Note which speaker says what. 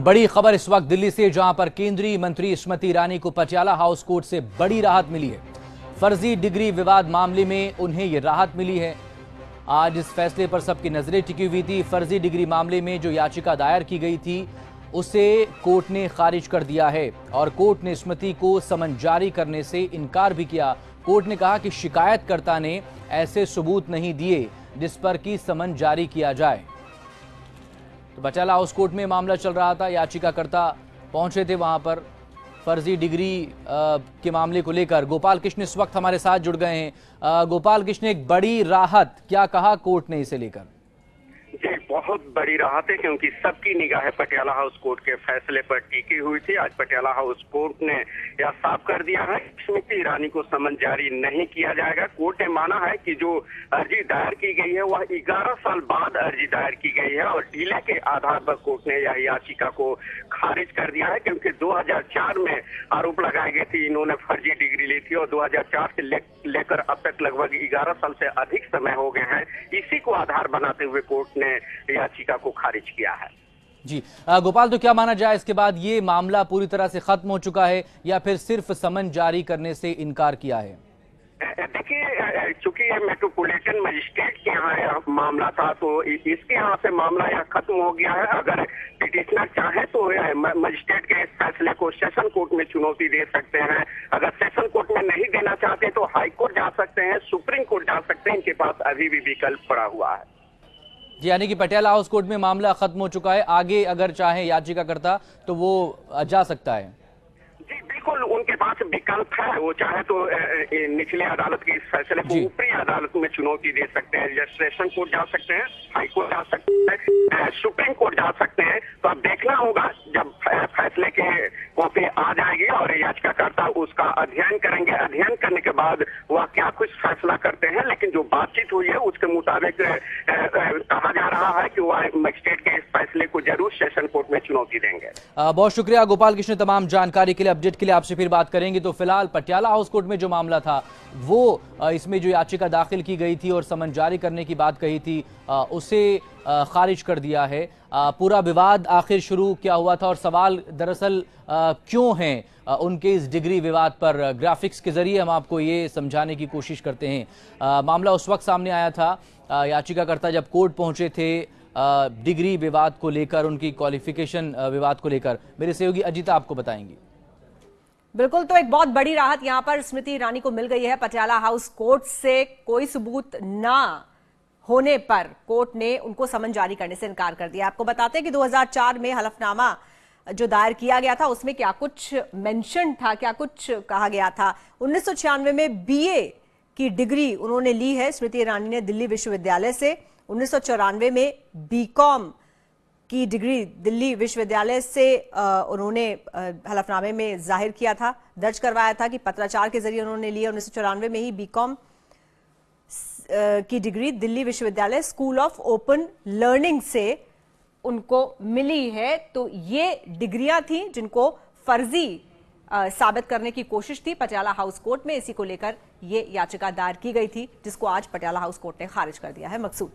Speaker 1: बड़ी खबर इस वक्त दिल्ली से, जहाँ पर केंद्रीय मंत्री स्मृति ईरानी को पटियाला हाउस कोर्ट से बड़ी राहत मिली है। फर्जी डिग्री विवाद मामले में उन्हें यह राहत मिली है। आज इस फैसले पर सबकी नज़रें टिकी हुई थी। फर्जी डिग्री मामले में जो याचिका दायर की गई थी, उसे कोर्ट ने खारिज कर दिया है और कोर्ट ने स्मृति को समन जारी करने से इनकार भी किया। कोर्ट ने कहा कि शिकायतकर्ता ने ऐसे सबूत नहीं दिए जिस पर कि समन जारी किया जाए। तो बचाला हाउस कोर्ट में मामला चल रहा था, याचिकाकर्ता पहुँचे थे वहाँ पर। फर्जी डिग्री के मामले को लेकर गोपाल कृष्ण इस वक्त हमारे साथ जुड़ गए हैं। गोपाल कृष्ण, एक बड़ी राहत, क्या कहा कोर्ट ने इसे लेकर?
Speaker 2: बहुत बड़ी राहत है क्योंकि सबकी निगाह पटियाला हाउस कोर्ट के फैसले पर टिकी हुई थी। आज पटियाला हाउस कोर्ट ने यह साफ़ कर दिया है। स्मृति ईरानी को समन जारी नहीं किया जाएगा। कोर्ट ने माना है कि जो अर्जी दायर की गई है, वह 11 साल बाद अर्जी दायर की गई है और डीले के आधार पर कोर्ट ने यह याचिका को खारिज कर दिया है क्योंकि 2004 में आरोप लगाए गए थे, इन्होंने फर्जी डिग्री ली थी और 2004 से लेकर अब तक लगभग 11 साल से अधिक समय हो गए हैं। इसी को आधार बनाते हुए कोर्ट ने याचिका को खारिज किया है।
Speaker 1: जी गोपाल तो क्या माना जाए इसके बाद ये मामला पूरी तरह से खत्म हो चुका है या फिर सिर्फ़ समन जारी करने से इनकार किया है?
Speaker 2: देखिए चूँकि मेट्रोपोलिटन मजिस्ट्रेट के यहाँ मामला था तो इसके यहाँ से मामला यहाँ खत्म हो गया है। अगर पिटिशनर चाहे तो मजिस्ट्रेट के इस फैसले को सेशन कोर्ट में चुनौती दे सकते हैं। अगर सेशन कोर्ट में नहीं देना चाहते तो हाई कोर्ट जा सकते हैं सुप्रीम कोर्ट जा सकते हैं। इनके पास अभी भी विकल्प पड़ा हुआ है।
Speaker 1: यानी कि पटियाला हाउस कोर्ट में मामला खत्म हो चुका है। आगे अगर चाहे याचिकाकर्ता तो वो जा सकता है।
Speaker 2: जी बिल्कुल उनके पास विकल्प है। वो चाहे तो निचले अदालत के इस फैसले को ऊपरी अदालत में चुनौती दे सकते हैं। रजिस्ट्रेशन कोर्ट जा सकते हैं हाई कोर्ट जा सकते हैं सुप्रीम कोर्ट जा सकते हैं। तो अब देखना होगा जब फैसले के कॉपी आ जाएगी और याचिकाकर्ता उसका अध्ययन करेंगे। अध्ययन करने के बाद वह क्या कुछ फैसला करते हैं, लेकिन जो बातचीत हुई है, उसके मुताबिक कहा जा रहा है कि वह मजिस्ट्रेट के इस फैसले को ज़रूर सेशन कोर्ट में चुनौती देंगे।
Speaker 1: बहुत शुक्रिया गोपाल कृष्ण तमाम जानकारी के लिए अपडेट के लिए आपसे फिर बात करेंगे। तो फ़िलहाल पटियाला हाउस कोर्ट में जो मामला था, वो इसमें जो याचिका दाखिल की गई थी और समन जारी करने की बात कही थी उसे खारिज कर दिया है। पूरा विवाद आखिर शुरू क्या हुआ था और सवाल दरअसल क्यों हैं उनके इस डिग्री विवाद पर ग्राफिक्स के ज़रिए हम आपको ये समझाने की कोशिश करते हैं। मामला उस वक्त सामने आया था। याचिकाकर्ता जब कोर्ट पहुँचे थे डिग्री विवाद को लेकर, उनकी क्वालिफिकेशन विवाद को लेकर। मेरे सहयोगी अजिता आपको बताएँगी।
Speaker 3: बिल्कुल तो एक बहुत बड़ी राहत यहाँ पर स्मृति ईरानी को मिल गई है। पटियाला हाउस कोर्ट से कोई सबूत ना होने पर कोर्ट ने उनको समन जारी करने से इनकार कर दिया। आपको बताते हैं कि 2004 में हलफनामा जो दायर किया गया था, उसमें क्या कुछ मेंशन था, क्या कुछ कहा गया था? उन्नीस सौ छियानवे में बीए की डिग्री उन्होंने ली है। स्मृति ईरानी ने दिल्ली विश्वविद्यालय से। उन्नीस सौ चौरानवे में बीकॉम की डिग्री दिल्ली विश्वविद्यालय से उन्होंने हलफनामे में ज़ाहिर किया था। दर्ज करवाया था कि पत्राचार के ज़रिए उन्होंने लिया। उन्नीस में ही बीकॉम की डिग्री दिल्ली विश्वविद्यालय स्कूल ऑफ़ ओपन लर्निंग से उनको मिली है। तो ये डिग्रियाँ थी जिनको फर्जी साबित करने की कोशिश थी। पटियाला हाउस कोर्ट में इसी को लेकर ये याचिका दायर की गई थी, जिसको आज पटियाला हाउस कोर्ट ने खारिज कर दिया है। मकसूद।